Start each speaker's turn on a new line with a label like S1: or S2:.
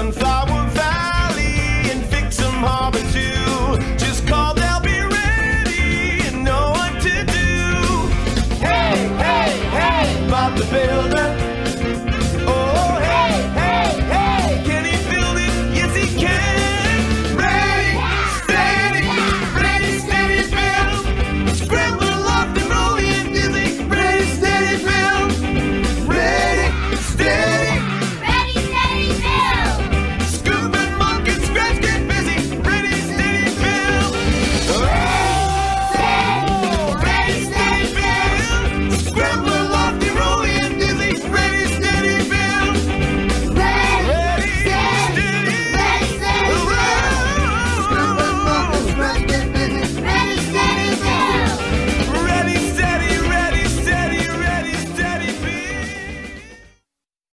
S1: Sunflower Valley and Fixham Harbor too. Just call, they'll be ready and know what to do. Hey, hey, hey, Bob the Builder.